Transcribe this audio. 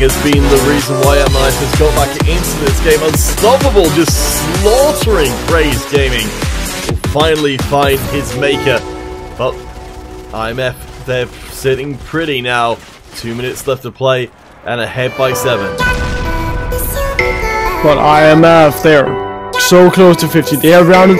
has been the reason why IMF has got back into this game. Unstoppable, just slaughtering CraZe Gaming. Will finally find his maker. But IMF, they're sitting pretty now. Two minutes left to play and ahead by seven. But IMF, they're so close to 50. They have rounded